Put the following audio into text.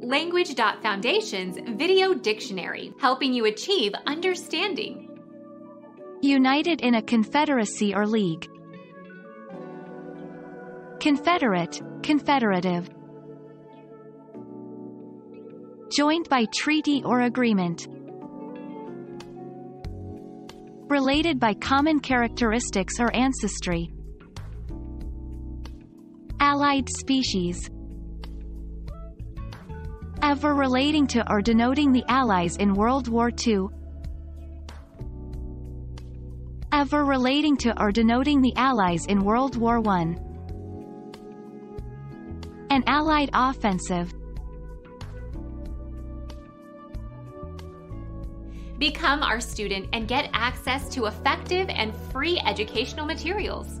Language.Foundation's Video Dictionary, helping you achieve understanding. United in a confederacy or league. Confederate, confederative. Joined by treaty or agreement. Related by common characteristics or ancestry. Allied species. Ever relating to or denoting the Allies in World War II. Ever relating to or denoting the Allies in World War I. An Allied offensive. Become our student and get access to effective and free educational materials.